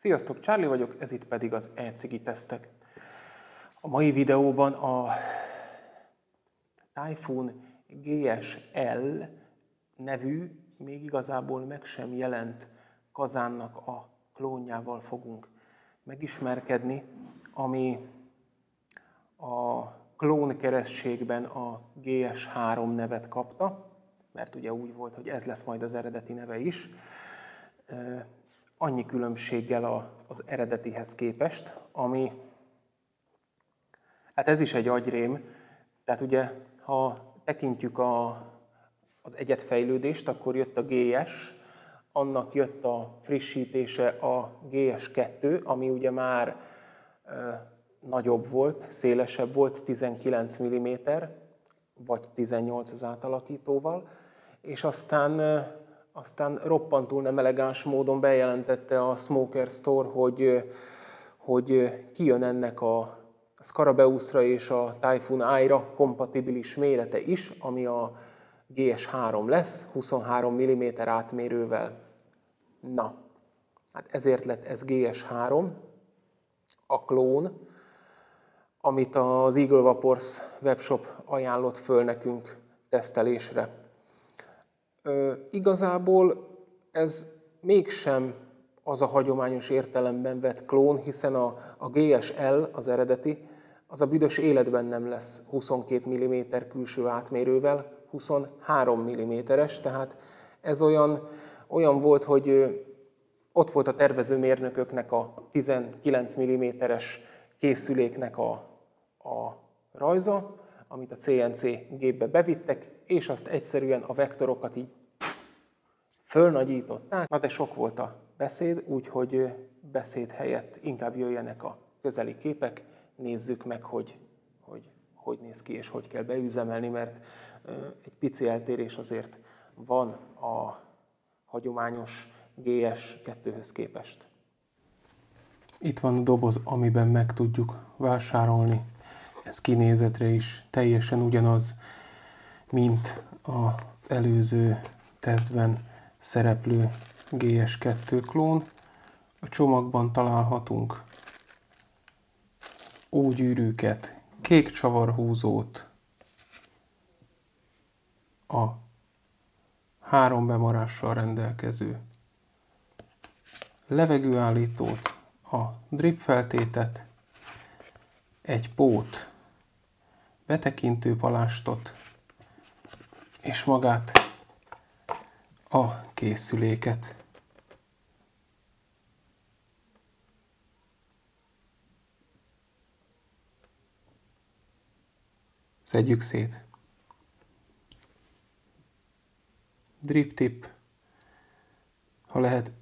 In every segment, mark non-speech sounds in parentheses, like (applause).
Sziasztok, Charlie vagyok, ez itt pedig az e-cigi tesztek. A mai videóban a Typhoon GSL nevű, még igazából meg sem jelent kazánnak a klónjával fogunk megismerkedni, ami a klón kerességben a GS3 nevet kapta, mert ugye úgy volt, hogy ez lesz majd az eredeti neve is annyi különbséggel a, az eredetihez képest, ami, hát ez is egy agyrém, tehát ugye, ha tekintjük a, az egyetfejlődést, akkor jött a GS, annak jött a frissítése a GS2, ami ugye már e, nagyobb volt, szélesebb volt, 19 mm, vagy 18 az átalakítóval, és aztán aztán roppantul nem elegáns módon bejelentette a Smoker Store, hogy, hogy kijön ennek a Scarabeusra és a Typhoon i-ra kompatibilis mérete is, ami a GS3 lesz, 23 mm átmérővel. Na, hát ezért lett ez GS3, a klón, amit az Eagle Vapors webshop ajánlott föl nekünk tesztelésre. Igazából ez mégsem az a hagyományos értelemben vett klón, hiszen a, a GSL, az eredeti, az a büdös életben nem lesz 22 mm külső átmérővel, 23 mm-es, tehát ez olyan, olyan volt, hogy ott volt a tervezőmérnököknek a 19 mm-es készüléknek a, a rajza, amit a CNC gépbe bevittek, és azt egyszerűen a vektorokat így fölnagyították. Na de sok volt a beszéd, úgyhogy beszéd helyett inkább jöjjenek a közeli képek, nézzük meg, hogy hogy, hogy néz ki és hogy kell beüzemelni, mert egy pici eltérés azért van a hagyományos GS2-höz képest. Itt van a doboz, amiben meg tudjuk vásárolni. Ez kinézetre is teljesen ugyanaz, mint az előző tesztben szereplő GS2 klón. A csomagban találhatunk ógyűrűket, kék csavarhúzót, a három bemarással rendelkező levegőállítót, a drip feltétet, egy pót, betekintő palástot, és magát a készüléket. Szedjük szét. Drip tip, ha lehet,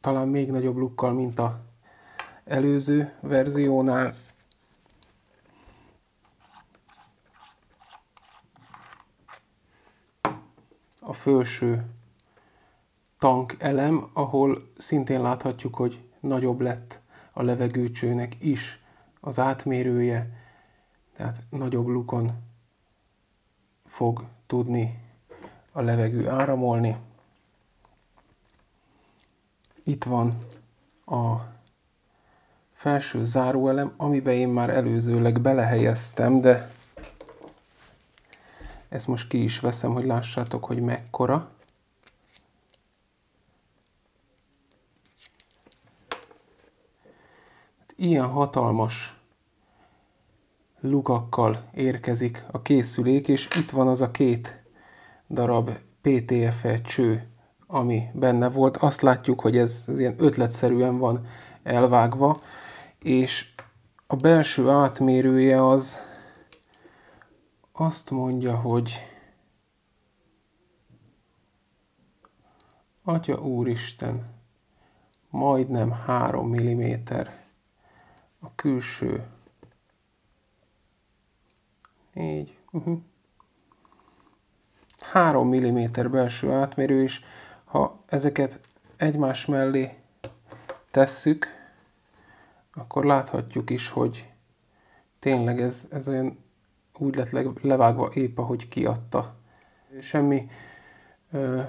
talán még nagyobb lukkal, mint a előző verziónál. A felső tank elem, ahol szintén láthatjuk, hogy nagyobb lett a levegőcsőnek is az átmérője, tehát nagyobb lukon fog tudni a levegő áramolni. Itt van a felső záróelem, amiben én már előzőleg belehelyeztem, de ezt most ki is veszem, hogy lássátok, hogy mekkora. ilyen hatalmas lukakkal érkezik a készülék, és itt van az a két darab PTFE cső, ami benne volt. Azt látjuk, hogy ez, ez ilyen ötletszerűen van elvágva, és a belső átmérője az azt mondja, hogy Atya Úristen, majdnem 3 mm a külső. Így. Uh-huh. 3 mm belső átmérő is. Ha ezeket egymás mellé tesszük, akkor láthatjuk is, hogy tényleg ez, ez olyan úgy lett levágva épp, ahogy kiadta. Semmi ö,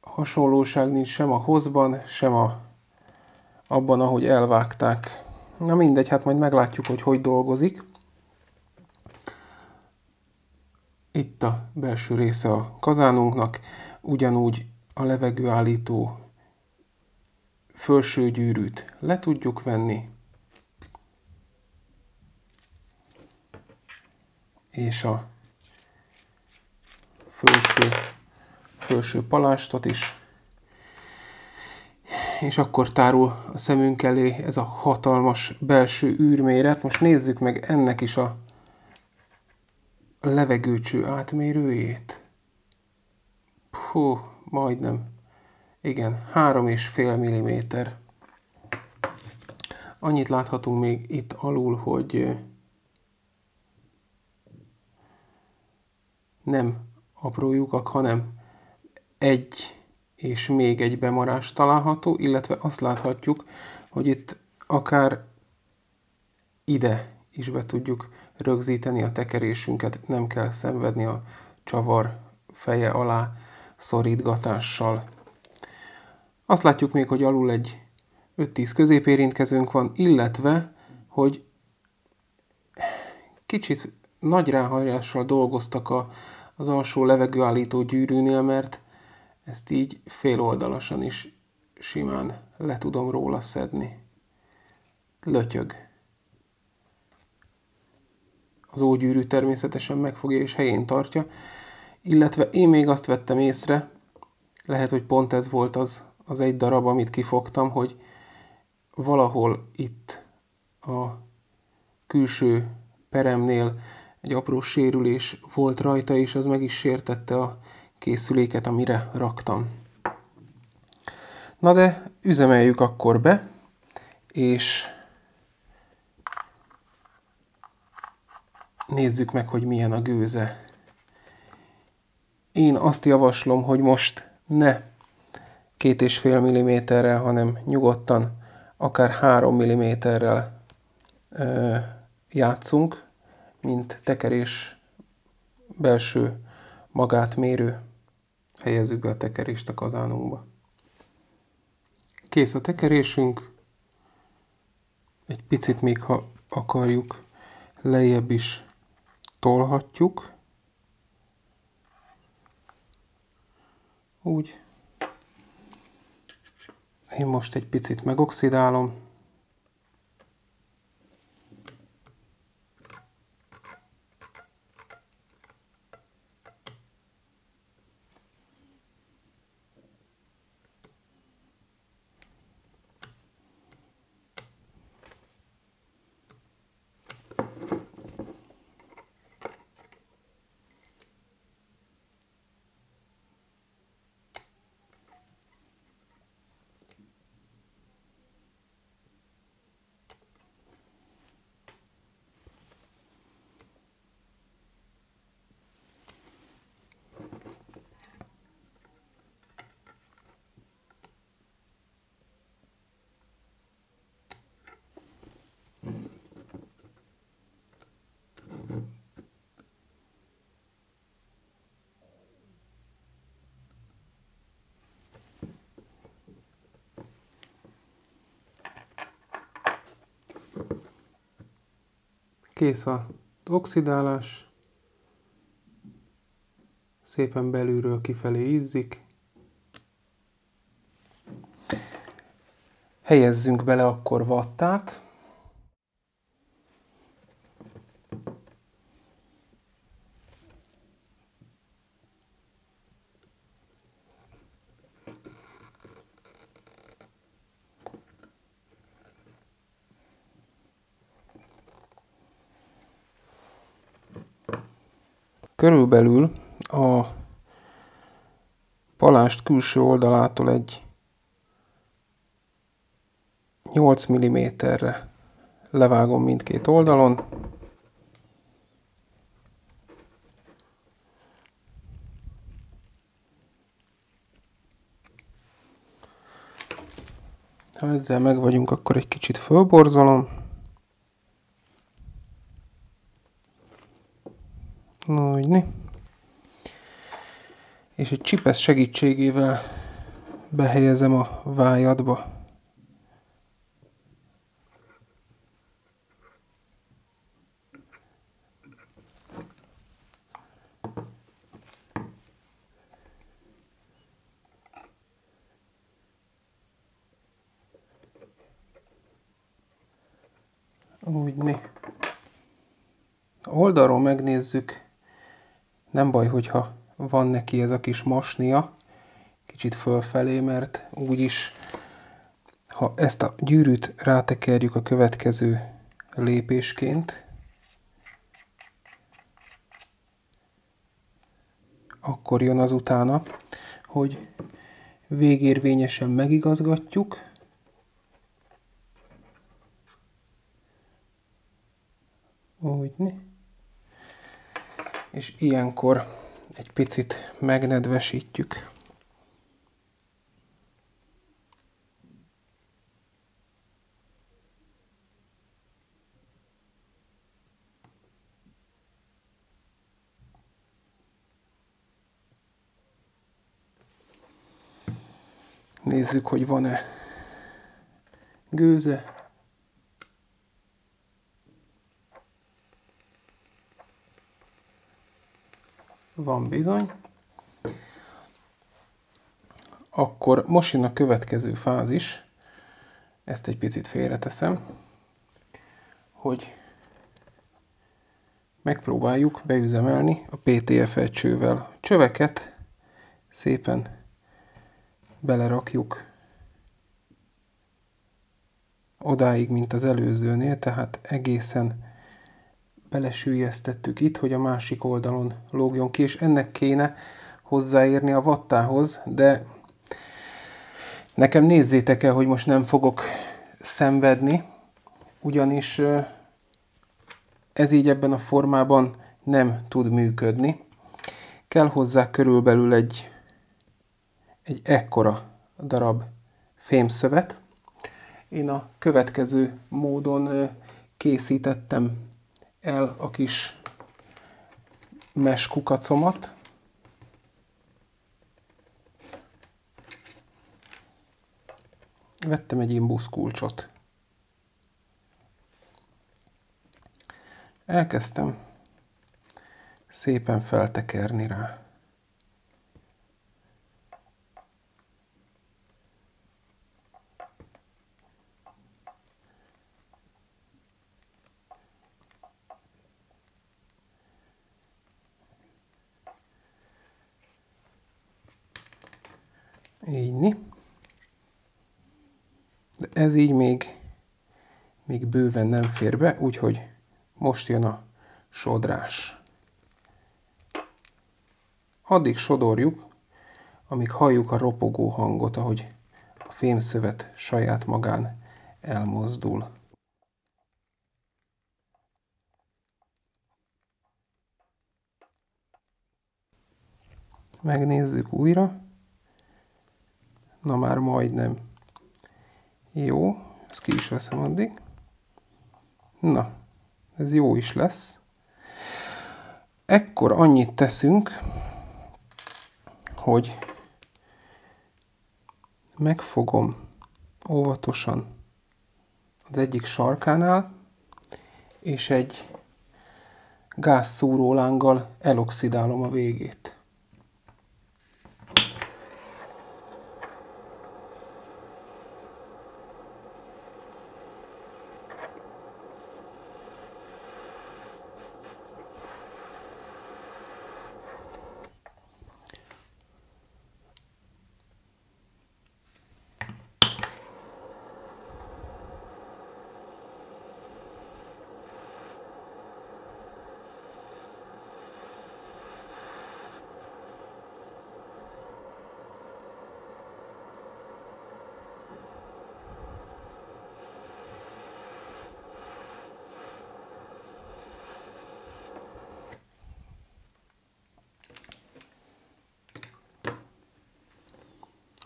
hasonlóság nincs sem a hozban, sem a, abban, ahogy elvágták. Na mindegy, hát majd meglátjuk, hogy hogy dolgozik. Itt a belső része a kazánunknak, ugyanúgy a levegőállító felső gyűrűt le tudjuk venni, és a felső, felső palástot is. És akkor tárul a szemünk elé ez a hatalmas belső űrméret. Most nézzük meg ennek is a levegőcső átmérőjét. Hú, majdnem. Igen, 3,5 mm. Annyit láthatunk még itt alul, hogy nem apró lyukak, hanem egy és még egy bemarás található, illetve azt láthatjuk, hogy itt akár ide is be tudjuk rögzíteni a tekerésünket, nem kell szenvedni a csavar feje alá szorítgatással. Azt látjuk még, hogy alul egy 5-10 középérintkezőnk van, illetve, hogy kicsit nagy ráhajással dolgoztak a, az alsó levegőállító gyűrűnél, mert ezt így féloldalasan is simán le tudom róla szedni. Lötyög. Az ógyűrű természetesen megfogja és helyén tartja, illetve én még azt vettem észre, lehet, hogy pont ez volt az, az egy darab, amit kifogtam, hogy valahol itt a külső peremnél egy apró sérülés volt rajta, és az meg is sértette a készüléket, amire raktam. Na de üzemeljük akkor be, és nézzük meg, hogy milyen a gőze. Én azt javaslom, hogy most ne két és fél milliméterrel, hanem nyugodtan akár három milliméterrel játszunk, mint tekerés belső magát mérő. Helyezzük be a tekerést a kazánunkba. Kész a tekerésünk. Egy picit még, ha akarjuk, lejjebb is tolhatjuk. Úgy. Én most egy picit megoxidálom. Kész a oxidálás, szépen belülről kifelé izzik. Helyezzünk bele akkor vattát. Körülbelül a palást külső oldalától egy 8 mm-re levágom mindkét oldalon. Ha ezzel meg vagyunk, akkor egy kicsit fölborzolom. Nagyni. És egy csipesz segítségével behelyezem a vájadba. Úgyni. Oldalról megnézzük nem baj, hogyha van neki ez a kis masnia, kicsit fölfelé, mert úgyis, ha ezt a gyűrűt rátekerjük a következő lépésként, akkor jön az utána, hogy végérvényesen megigazgatjuk, úgy, és ilyenkor egy picit megnedvesítjük. Nézzük, hogy van-e gőze. Van bizony. Akkor most jön a következő fázis. Ezt egy picit félreteszem, hogy megpróbáljuk beüzemelni a PTFE csővel. Csöveket szépen belerakjuk odáig, mint az előzőnél, tehát egészen belesülyeztettük itt, hogy a másik oldalon lógjon ki, és ennek kéne hozzáérni a vattához, de nekem nézzétek el, hogy most nem fogok szenvedni, ugyanis ez így ebben a formában nem tud működni. Kell hozzá körülbelül egy egy ekkora darab fémszövet. Én a következő módon készítettem el a kis mes kukacomat. Vettem egy imbusz kulcsot. Elkezdtem szépen feltekerni rá. Így. De ez így még, még bőven nem fér be, úgyhogy most jön a sodrás. Addig sodorjuk, amíg halljuk a ropogó hangot, ahogy a fémszövet saját magán elmozdul. Megnézzük újra. Na már majdnem. Jó, ezt ki is veszem addig. Na, ez jó is lesz. Ekkor annyit teszünk, hogy megfogom óvatosan az egyik sarkánál, és egy gázszúrólánggal eloxidálom a végét.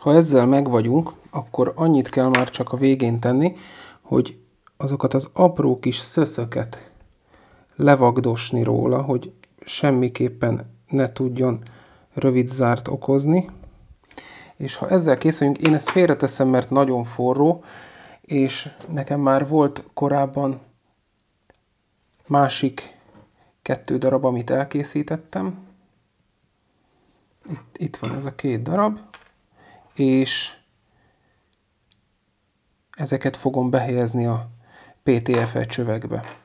Ha ezzel megvagyunk, akkor annyit kell már csak a végén tenni, hogy azokat az apró kis szöszöket levagdosni róla, hogy semmiképpen ne tudjon rövid zárt okozni. És ha ezzel készülünk, én ezt félreteszem, mert nagyon forró, és nekem már volt korábban másik kettő darab, amit elkészítettem. Itt, itt van ez a két darab és ezeket fogom behelyezni a PTFE csövekbe.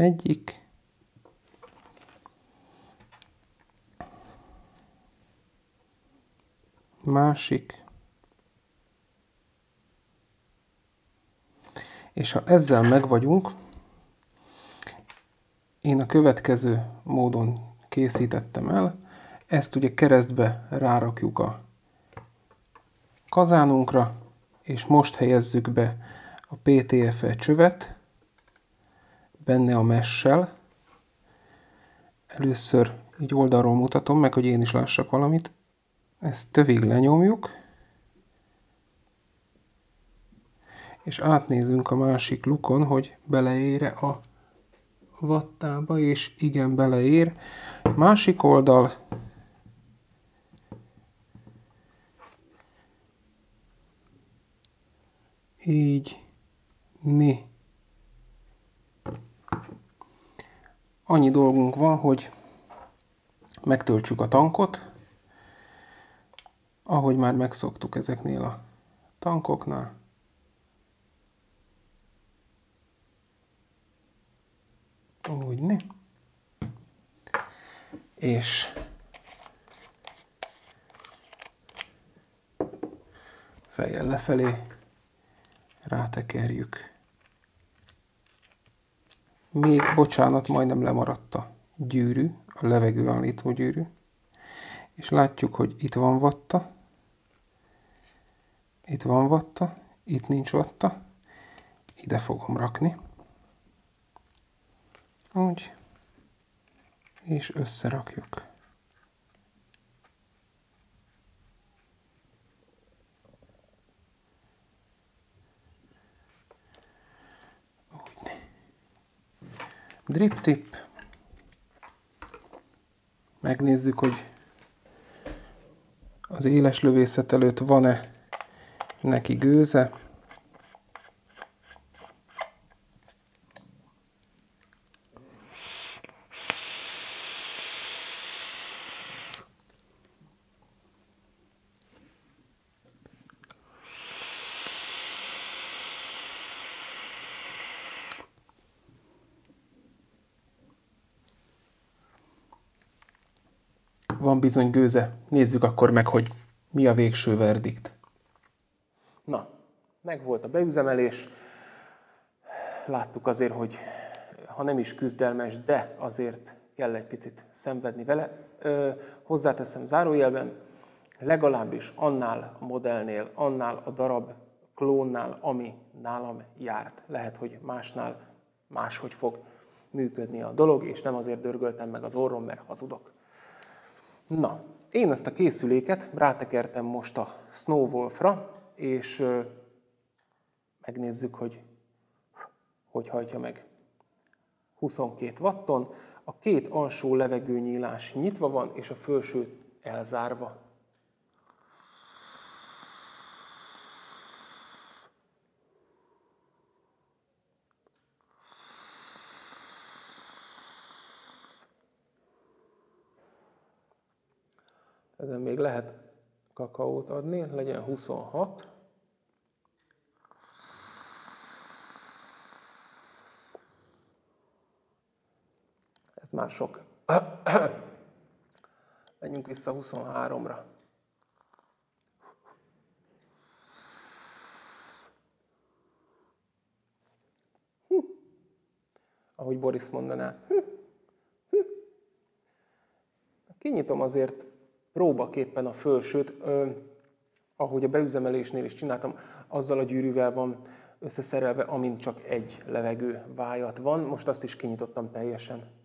Egyik. Másik. És ha ezzel megvagyunk, én a következő módon készítettem el. Ezt ugye keresztbe rárakjuk a kazánunkra, és most helyezzük be a PTFE csövet, benne a messel. Először így oldalról mutatom meg, hogy én is lássak valamit. Ezt tövig lenyomjuk. És átnézünk a másik lukon, hogy beleére a vattába, és igen, beleér. Másik oldal. Így. Né. Annyi dolgunk van, hogy megtöltsük a tankot, ahogy már megszoktuk ezeknél a tankoknál. Úgy, ne? És fejjel lefelé rátekerjük. Még, bocsánat, majdnem lemaradt a gyűrű, a levegő állító gyűrű. És látjuk, hogy itt van vatta, itt van vatta, itt nincs vatta, ide fogom rakni. Úgy. És összerakjuk. Drip tip. Megnézzük, hogy az éles lövészet előtt van-e neki gőze. Van bizony gőze. Nézzük akkor meg, hogy mi a végső verdikt. Na, meg volt a beüzemelés. Láttuk azért, hogy ha nem is küzdelmes, de azért kell egy picit szenvedni vele. Ö, hozzáteszem zárójelben, legalábbis annál a modellnél, annál a darab klónnál, ami nálam járt. Lehet, hogy másnál máshogy fog működni a dolog, és nem azért dörgöltem meg az orrom, mert hazudok. Na, én ezt a készüléket rátekertem most a Snowwolfra, és megnézzük, hogy hogy hajtja meg 22 watton. A két alsó levegőnyílás nyitva van, és a felső elzárva. Ezen még lehet kakaót adni, legyen 26. Ez már sok. (clears throat) Menjünk vissza 23-ra. Hm. Ahogy Boris mondaná. Hm. Hm. Kinyitom azért próbaképpen a fölsőt, ahogy a beüzemelésnél is csináltam, azzal a gyűrűvel van összeszerelve, amint csak egy levegő vájat van. Most azt is kinyitottam teljesen.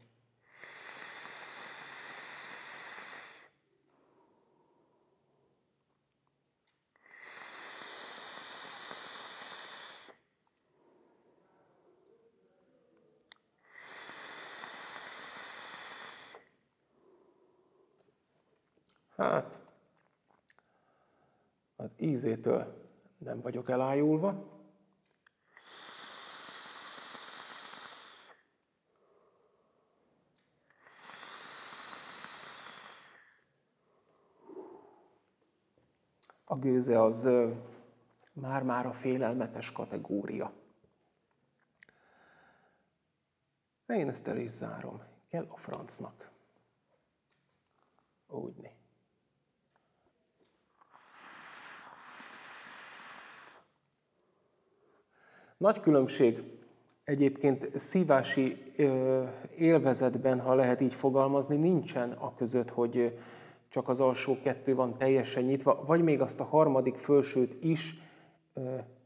Hát, az ízétől nem vagyok elájulva. A gőze az már-már a félelmetes kategória. Én ezt el is zárom. Kell a francnak. Úgyni. Nagy különbség egyébként szívási élvezetben, ha lehet így fogalmazni, nincsen a között, hogy csak az alsó kettő van teljesen nyitva, vagy még azt a harmadik fölsőt is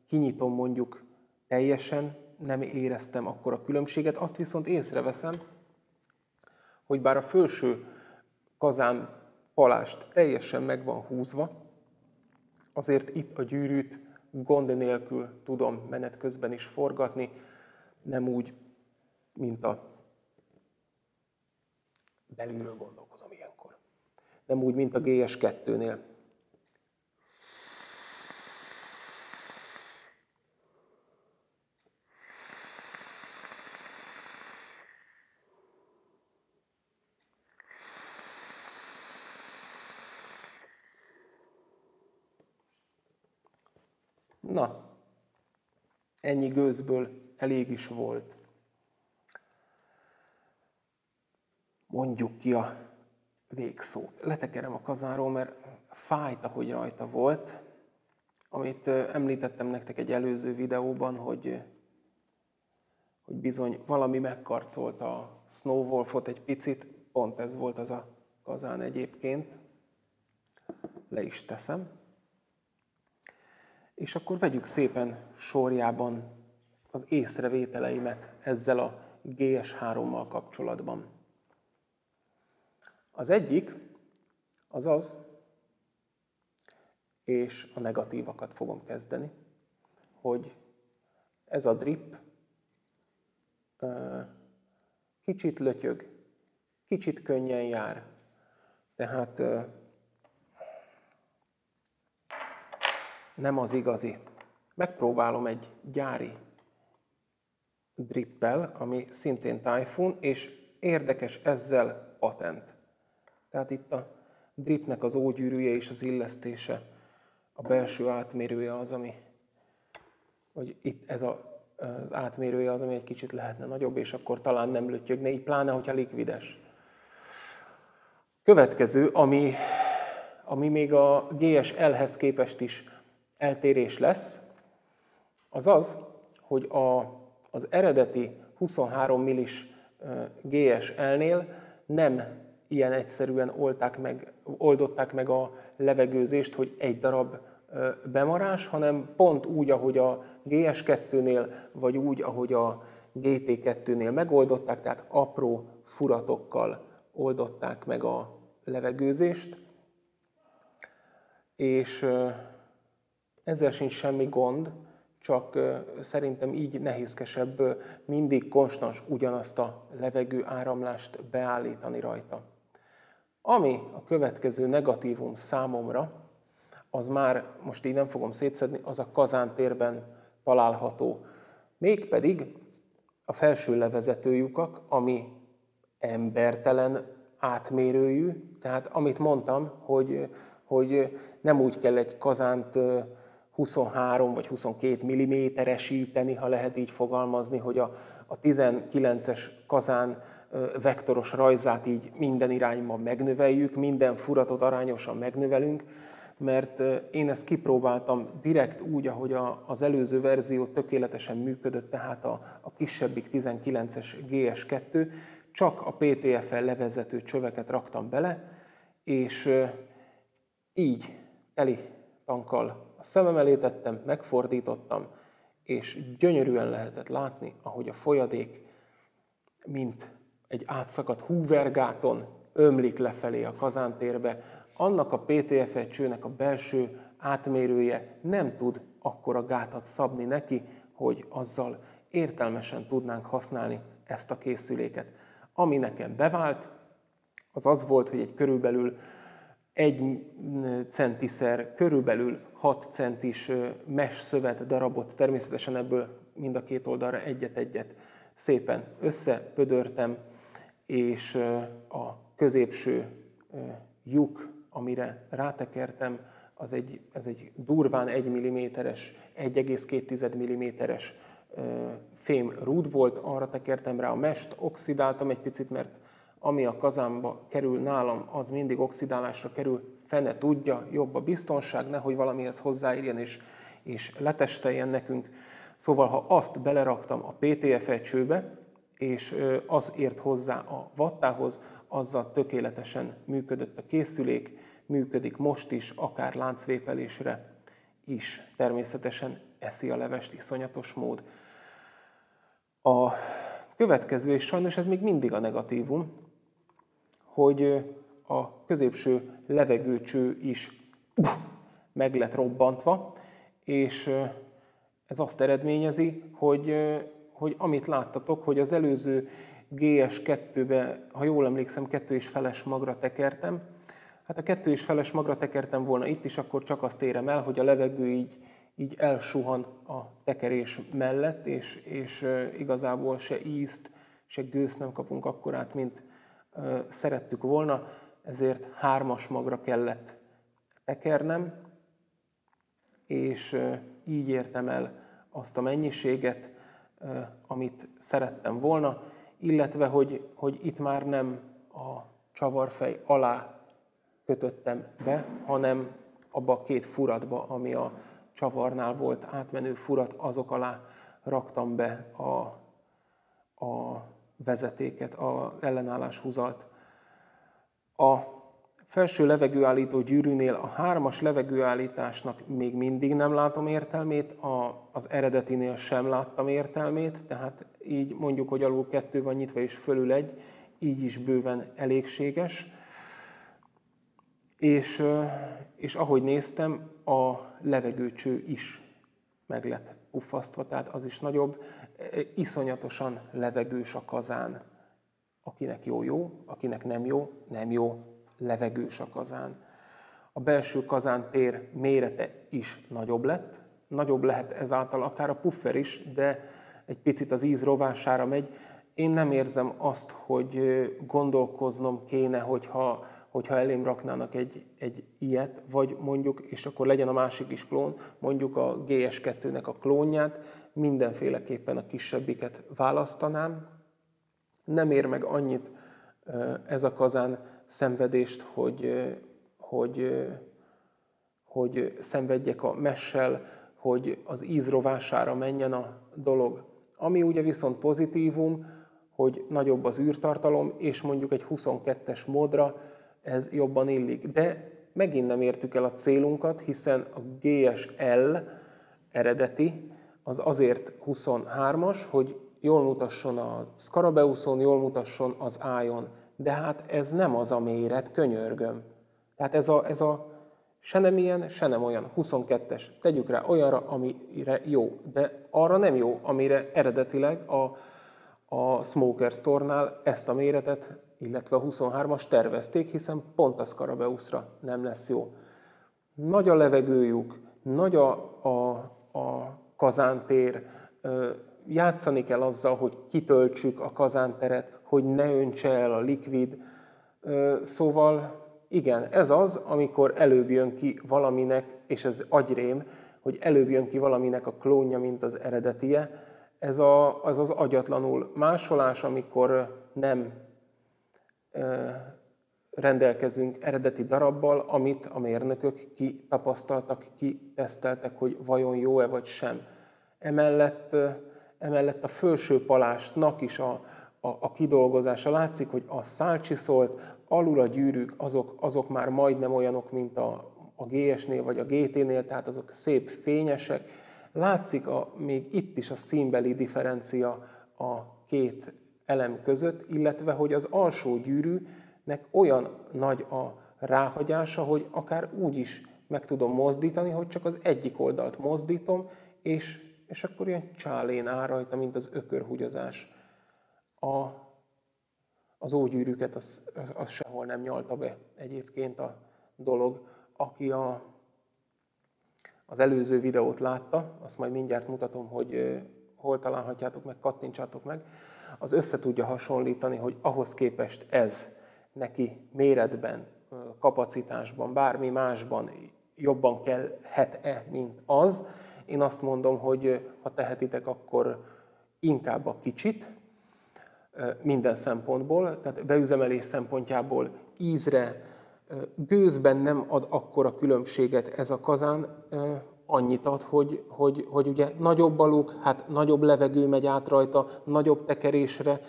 kinyitom mondjuk teljesen, nem éreztem akkor a különbséget. Azt viszont észreveszem, hogy bár a felső kazán palást teljesen meg van húzva, azért itt a gyűrűt gond nélkül tudom menet közben is forgatni, nem úgy, mint a belülről gondolkozom ilyenkor. Nem úgy, mint a GS2-nél. Na, ennyi gőzből elég is volt. Mondjuk ki a végszót. Letekerem a kazáról, mert fájt, ahogy rajta volt. Amit említettem nektek egy előző videóban, hogy, hogy bizony valami megkarcolta a Snowwolfot egy picit, pont ez volt az a kazán egyébként. Le is teszem. És akkor vegyük szépen sorjában az észrevételeimet ezzel a GS3-mal kapcsolatban. Az egyik az az, és a negatívakat fogom kezdeni, hogy ez a drip kicsit lötyög, kicsit könnyen jár. Tehát nem az igazi. Megpróbálom egy gyári drippel, ami szintén Typhoon, és érdekes ezzel patent. Tehát itt a dripnek az ógyűrűje és az illesztése, a belső átmérője az, ami, hogy itt ez a, az átmérője az, ami egy kicsit lehetne nagyobb, és akkor talán nem lötyögne, így pláne, hogyha likvides. Következő, ami, ami még a GSL-hez képest is eltérés lesz, az az, hogy a, az eredeti 23 millis GSL-nél nem ilyen egyszerűen oldták meg, oldották meg a levegőzést, hogy egy darab bemarás, hanem pont úgy, ahogy a GS2-nél, vagy úgy, ahogy a GT2-nél megoldották, tehát apró furatokkal oldották meg a levegőzést, és ezzel sincs semmi gond, csak szerintem így nehézkesebb mindig konstans ugyanazt a levegő áramlást beállítani rajta. Ami a következő negatívum számomra, az már most így nem fogom szétszedni, az a kazántérben található. Mégpedig a felső levezetőjukak, ami embertelen átmérőjű, tehát amit mondtam, hogy, hogy nem úgy kell egy kazánt 23 vagy 22 mm-esíteni, ha lehet így fogalmazni, hogy a, a 19-es kazán vektoros rajzát így minden irányban megnöveljük, minden furatot arányosan megnövelünk, mert én ezt kipróbáltam direkt úgy, ahogy a, az előző verzió tökéletesen működött, tehát a, a kisebbik 19-es GS2, csak a PTFL levezető csöveket raktam bele, és így teli tankkal a szemem elé tettem, megfordítottam, és gyönyörűen lehetett látni, ahogy a folyadék, mint egy átszakadt húvergáton ömlik lefelé a kazántérbe, annak a PTF csőnek a belső átmérője nem tud akkora gátat szabni neki, hogy azzal értelmesen tudnánk használni ezt a készüléket. Ami nekem bevált, az az volt, hogy egy körülbelül egy centiszer körülbelül 6 centis mes szövet darabot, természetesen ebből mind a két oldalra egyet-egyet szépen összepödörtem, és a középső lyuk, amire rátekertem, az egy, ez egy durván 1 mm-es, 1,2 mm-es fém rúd volt, arra tekertem rá a mest, oxidáltam egy picit, mert ami a kazánba kerül nálam, az mindig oxidálásra kerül, fene tudja, jobb a biztonság, nehogy valamihez hozzáírjen és, és letesteljen nekünk. Szóval, ha azt beleraktam a PTF csőbe, és az ért hozzá a vattához, azzal tökéletesen működött a készülék, működik most is, akár láncvépelésre is. Természetesen eszi a levest iszonyatos mód. A következő, és sajnos ez még mindig a negatívum, hogy a középső levegőcső is meg lett robbantva, és ez azt eredményezi, hogy, hogy amit láttatok, hogy az előző GS2-be, ha jól emlékszem, kettő és feles magra tekertem, hát a kettő és feles magra tekertem volna itt is, akkor csak azt érem el, hogy a levegő így, így elsuhan a tekerés mellett, és, és igazából se ízt, se gőzt nem kapunk akkorát, mint szerettük volna, ezért hármas magra kellett tekernem, és így értem el azt a mennyiséget, amit szerettem volna, illetve hogy, hogy itt már nem a csavarfej alá kötöttem be, hanem abba a két furatba, ami a csavarnál volt átmenő furat, azok alá raktam be a, a vezetéket, az ellenállás húzalt. A felső levegőállító gyűrűnél a hármas levegőállításnak még mindig nem látom értelmét, a, az eredetinél sem láttam értelmét, tehát így mondjuk, hogy alul kettő van nyitva és fölül egy, így is bőven elégséges. És, és ahogy néztem, a levegőcső is meg lett puffasztva, tehát az is nagyobb. Iszonyatosan levegős a kazán. Akinek jó, jó, akinek nem jó, nem jó, levegős a kazán. A belső tér mérete is nagyobb lett, nagyobb lehet ezáltal akár a puffer is, de egy picit az íz rovására megy. Én nem érzem azt, hogy gondolkoznom kéne, hogyha, hogyha elém raknának egy, egy ilyet, vagy mondjuk, és akkor legyen a másik is klón, mondjuk a GS2-nek a klónját, mindenféleképpen a kisebbiket választanám. Nem ér meg annyit ez a kazán szenvedést, hogy, hogy, hogy szenvedjek a messel, hogy az íz rovására menjen a dolog. Ami ugye viszont pozitívum, hogy nagyobb az űrtartalom, és mondjuk egy 22-es módra ez jobban illik. De megint nem értük el a célunkat, hiszen a GSL eredeti az azért 23-as, hogy jól mutasson a Scarabeuson, jól mutasson az Ion. De hát ez nem az a méret, könyörgöm. Tehát ez a, ez a se nem ilyen, se nem olyan. 22-es. Tegyük rá olyanra, amire jó. De arra nem jó, amire eredetileg a, a Smoker Store-nál ezt a méretet, illetve a 23-as tervezték, hiszen pont a Scarabeusra nem lesz jó. Nagy a levegőjük, nagy a, a, a kazántér, játszani kell azzal, hogy kitöltsük a kazánteret, hogy ne öntse el a likvid. Szóval igen, ez az, amikor előbb jön ki valaminek, és ez agyrém, hogy előbb jön ki valaminek a klónja, mint az eredetie. Ez a, az az agyatlanul másolás, amikor nem rendelkezünk eredeti darabbal, amit a mérnökök kitapasztaltak, kiteszteltek, hogy vajon jó-e vagy sem. Emellett, emellett a fölső palástnak is a, a, a kidolgozása látszik, hogy a szálcsiszolt, alul a gyűrűk, azok, azok már majdnem olyanok, mint a, a GS-nél vagy a GT-nél, tehát azok szép fényesek. Látszik a, még itt is a színbeli differencia a két elem között, illetve hogy az alsó gyűrűnek olyan nagy a ráhagyása, hogy akár úgy is meg tudom mozdítani, hogy csak az egyik oldalt mozdítom, és, és akkor ilyen csálén áll rajta, mint az ökörhúgyozás. A, az ógyűrűket az, az sehol nem nyalta be egyébként a dolog. Aki a, az előző videót látta, azt majd mindjárt mutatom, hogy hol találhatjátok meg, kattintsátok meg, az össze tudja hasonlítani, hogy ahhoz képest ez neki méretben, kapacitásban, bármi másban jobban kellhet-e, mint az. Én azt mondom, hogy ha tehetitek, akkor inkább a kicsit, minden szempontból, tehát beüzemelés szempontjából ízre, gőzben nem ad akkora különbséget ez a kazán, annyit ad, hogy, hogy, hogy ugye nagyobb a hát nagyobb levegő megy át rajta, nagyobb tekerésre,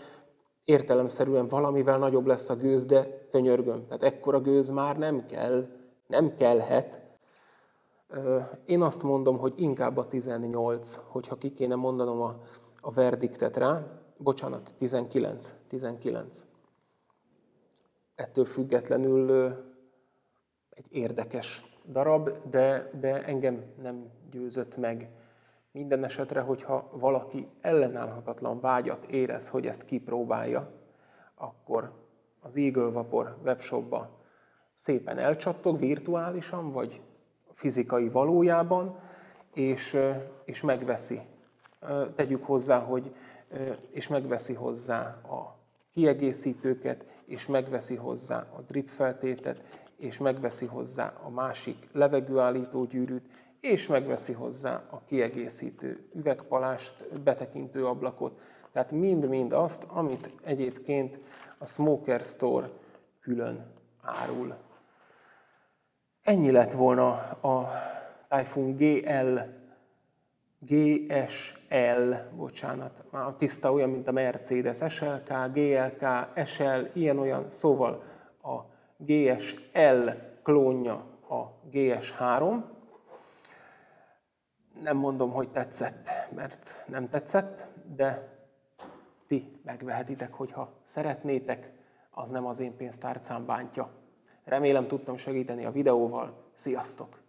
értelemszerűen valamivel nagyobb lesz a gőz, de könyörgöm, tehát ekkora gőz már nem kell, nem kellhet. Én azt mondom, hogy inkább a 18, hogyha ki kéne mondanom a, a verdiktet rá, bocsánat, 19, 19. Ettől függetlenül egy érdekes darab, de, de engem nem győzött meg. Minden esetre, hogyha valaki ellenállhatatlan vágyat érez, hogy ezt kipróbálja, akkor az Eagle Vapor webshopba szépen elcsattog virtuálisan, vagy fizikai valójában, és, és megveszi. Tegyük hozzá, hogy és megveszi hozzá a kiegészítőket, és megveszi hozzá a drip feltétet, és megveszi hozzá a másik levegőállító gyűrűt, és megveszi hozzá a kiegészítő üvegpalást, betekintő ablakot, tehát mind-mind azt, amit egyébként a Smoker Store külön árul. Ennyi lett volna a Typhoon GL, GSL, bocsánat, a tiszta olyan, mint a Mercedes, SLK, GLK, SL, ilyen-olyan, szóval a GSL klónja a GS3. Nem mondom, hogy tetszett, mert nem tetszett, de ti megvehetitek, hogyha szeretnétek, az nem az én pénztárcám bántja. Remélem tudtam segíteni a videóval. Sziasztok!